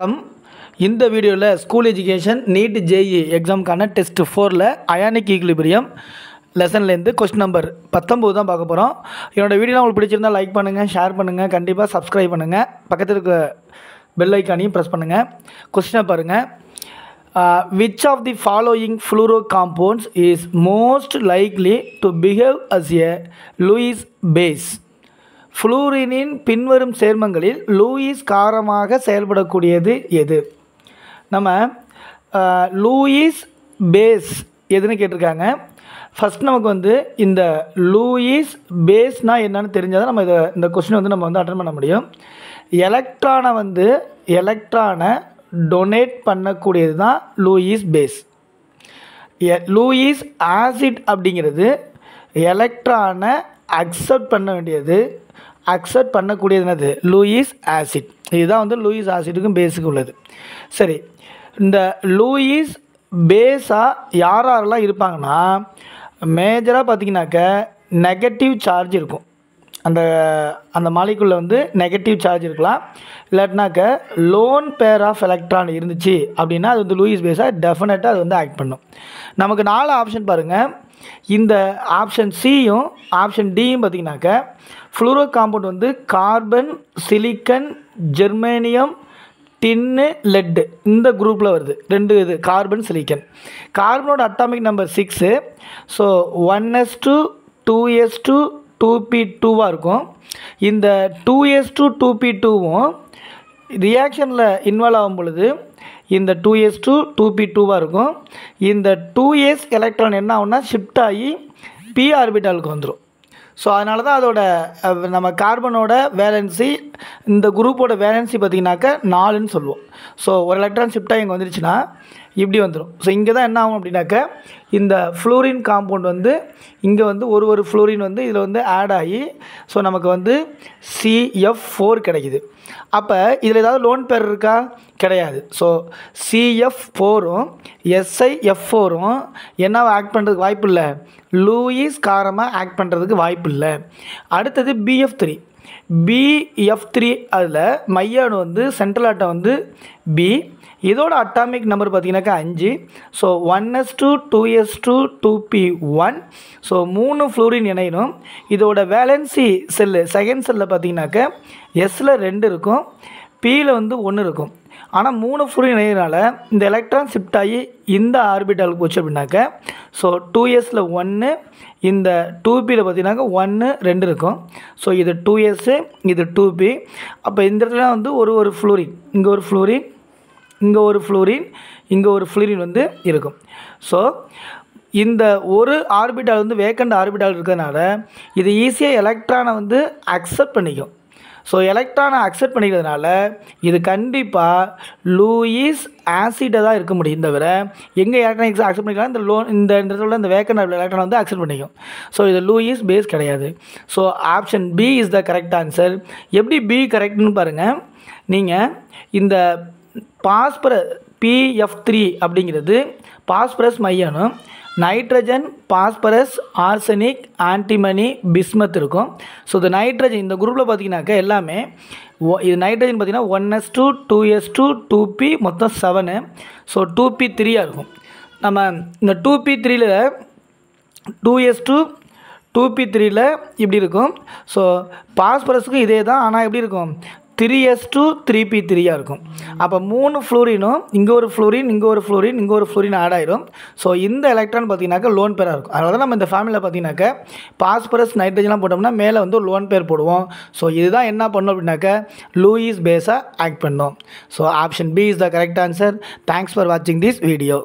ம் இந்த வீடியோவில் ஸ்கூல் எஜுகேஷன் நீட் ஜேஇ எக்ஸாமுக்கான டெஸ்ட் ஃபோரில் அயானிக் ஈக்லிபிரியம் லெசன்லேருந்து கொஸ்டின் நம்பர் பத்தொம்போது தான் பார்க்க போகிறோம் என்னோடய வீடியோ உங்களுக்கு பிடிச்சிருந்தா லைக் பண்ணுங்கள் ஷேர் பண்ணுங்கள் கண்டிப்பாக சப்ஸ்கிரைப் பண்ணுங்கள் பக்கத்தில் இருக்க பெல் ஐக்கானையும் ப்ரெஸ் பண்ணுங்கள் கொஸ்டினை பாருங்கள் which of the following fluoro compounds is most likely to behave as a Lewis base ஃப்ளூரினின் பின்வரும் சேர்மங்களில் லூயிஸ் காரமாக செயல்படக்கூடியது எது? நம்ம லூயிஸ் பேஸ் எதுன்னு கேட்டிருக்காங்க. ஃபஸ்ட் நமக்கு வந்து இந்த லூயிஸ் பேஸ்னால் என்னன்னு தெரிஞ்சால் தான் நம்ம இதை இந்த கொஸ்டின் வந்து நம்ம வந்து அட்டன் பண்ண முடியும். எலக்ட்ரானை வந்து எலக்ட்ரானை டொனேட் பண்ணக்கூடியது தான் லூயிஸ் பேஸ். எ- லூயிஸ் ஆசிட் அப்படிங்கிறது எலக்ட்ரானை அக்செப்ட் பண்ண வேண்டியது அக்செப்ட் பண்ணக்கூடியது என்னது? லூயிஸ் ஆசிட் இதுதான் வந்து லூயிஸ் ஆசிட்டுக்கும் பேஸுக்கு உள்ளது. சரி இந்த லூயிஸ் பேஸாக யார் யாரெல்லாம் இருப்பாங்கன்னா மேஜராக பார்த்தீங்கன்னாக்க நெகட்டிவ் சார்ஜ் இருக்கும். அந்த அந்த மாலைக்குள்ளே வந்து நெகட்டிவ் சார்ஜ் இருக்கலாம். இல்லாட்டினாக்க லோன் பேர் ஆஃப் எலக்ட்ரான் இருந்துச்சு அப்படின்னா அது வந்து லூயிஸ் பேஸாக டெஃபினட்டாக அது வந்து ஆக்ட் பண்ணும். நமக்கு நாலு ஆப்ஷன் பாருங்கள் இந்த ஆப்ஷன் சியும் ஆப்ஷன் டியும் பார்த்தீங்கன்னாக்க ஃப்ளூரோ காம்பவுண்ட் வந்து carbon silicon germanium tin lead இந்த குரூப்பில் வருது. ரெண்டு இது carbon silicon கார்பனோட atomic number six so one S two two S two two P டூவாக இருக்கும். இந்த two S two two P டூவும் ரியாக்ஷனில் இன்வால்வ் ஆகும் பொழுது இந்த two S two two P டூவாக இருக்கும். இந்த டூ எஸ் எலக்ட்ரான் என்ன ஆகும்னா ஷிஃப்ட் ஆகி பி ஆர்பிட்டாலுக்கு வந்துடும் ஸோ அதனால தான் அதோட நம்ம கார்பனோட வேலன்சி இந்த குரூப்போட வேலன்சி பார்த்திங்கனாக்கா நாலுன்னு சொல்லுவோம். ஸோ ஒரு எலக்ட்ரான் ஷிஃப்டாக இங்கே வந்துருச்சுன்னா இப்படி வந்துடும் ஸோ இங்கே தான் என்ன ஆகும் அப்படின்னாக்க இந்த ஃப்ளூரின் காம்பவுண்ட் வந்து இங்கே வந்து ஒரு ஒரு ஃப்ளூரின் வந்து இதில் வந்து ஆட் ஆகி ஸோ நமக்கு வந்து சிஎஃப் ஃபோர் கிடைக்குது. அப்போ இதில் ஏதாவது லோன் பேர் இருக்கா? கிடையாது. ஸோ சிஎஃப் ஃபோரும் எஸ்ஐஎஃப் ஃபோரும் என்ன ஆக்ட் பண்ணுறதுக்கு வாய்ப்பு இல்லை லூயிஸ் காரமாக ஆக்ட் பண்ணுறதுக்கு வாய்ப்பு இல்லை அடுத்தது பிஎஃப் த்ரீ பிஎஃப் த்ரீ அதில் மையானு வந்து சென்ட்ரல் ஆட்டம் வந்து பி இதோட அட்டாமிக் நம்பர் பார்த்தீங்கன்னாக்கா அஞ்சு. So one S two two S two two P one so மூணு ஃப்ளூரின் இணையணும். இதோட வேலன்சி செல்லு செகண்ட் செல்லில் பார்த்தீங்கன்னாக்க எஸ்ஸில் ரெண்டு இருக்கும். பியில் வந்து ஒன்று இருக்கும். ஆனால் மூணு ஃப்ளூரின் இணையனால இந்த எலக்ட்ரான் ஷிஃப்ட் ஆகி இந்த ஆர்பிட்டாலுக்கு போச்சு அப்படின்னாக்க ஸோ டூ எஸில் ஒன்று இந்த டூ பியில் பார்த்தீங்கன்னாக்கா ஒன்று ரெண்டு இருக்கும். ஸோ இது டூ எஸ்ஸு இது டூ பி அப்போ இந்த இடத்துல வந்து ஒரு ஒரு ஃப்ளூரின் இங்கே ஒரு ஃப்ளூரின் இங்கே ஒரு ஃப்ளூரின் இங்கே ஒரு ஃப்ளூரின் வந்து இருக்கும். ஸோ இந்த ஒரு ஆர்பிட்டால் வந்து வேக்கண்ட் ஆர்பிட்டால் இருக்கிறதுனால இது ஈஸியாக எலக்ட்ரானை வந்து அக்செப்ட் பண்ணிக்கும். ஸோ எலக்ட்ரானை அக்செப்ட் பண்ணிக்கிறதுனால இது கண்டிப்பாக லூயிஸ் ஆசிட்டை தான் இருக்க முடியும் தவிர எங்கே எலக்ட்ரானிக்ஸ் அக்செப்ட் பண்ணிக்கலாம்? இந்த லோன் இந்த இந்த இடத்துல இந்த வேக்கன் எலக்ட்ரான் வந்து அக்செப்ட் பண்ணிக்கும். ஸோ இது லூயிஸ் பேஸ் கிடையாது. So option B is the correct answer எப்படி பி கரெக்ட்னு பாருங்கள் நீங்கள் இந்த பாஸ்பர பிஎஃப் த்ரீ அப்படிங்கிறது phosphorus மையனும் nitrogen phosphorus arsenic antimony bismuth இருக்கும். ஸோ இந்த நைட்ரஜன் இந்த குரூப்பில் பார்த்தீங்கன்னாக்கா எல்லாமே இது நைட்ரஜன் பார்த்தீங்கன்னா one S two two S two two P மொத்தம் செவனு ஸோ டூ பி த்ரீயாக இருக்கும். நம்ம இந்த டூ பி த்ரீல two S two two P த்ரீல இப்படி இருக்கும். ஸோ பாஸ்பரஸுக்கும் இதே தான் ஆனால் எப்படி இருக்கும்? Three S two three P த்ரீயாக இருக்கும். அப்போ மூணு ஃப்ளூரினும் இங்கே ஒரு ஃப்ளூரின் இங்கே ஒரு ஃப்ளூரின் இங்கே ஒரு ஃப்ளூரின் ஆட் ஆயிரும். ஸோ இந்த எலக்ட்ரான் பார்த்தீங்கன்னாக்கா லோன் பேராக இருக்கும். அதனால தான் நம்ம இந்த ஃபேமிலியில் பார்த்தீங்கன்னாக்கா பாஸ்பரஸ் நைட்ரஜன்லாம் போட்டோம்னா மேலே வந்து லோன் பேர் போடுவோம். ஸோ இதுதான் என்ன பண்ணும் அப்படின்னாக்கா லூயிஸ் பேஸாக ஆக்ட் பண்ணும். So option B is the correct answer thanks for வாட்சிங் திஸ் வீடியோ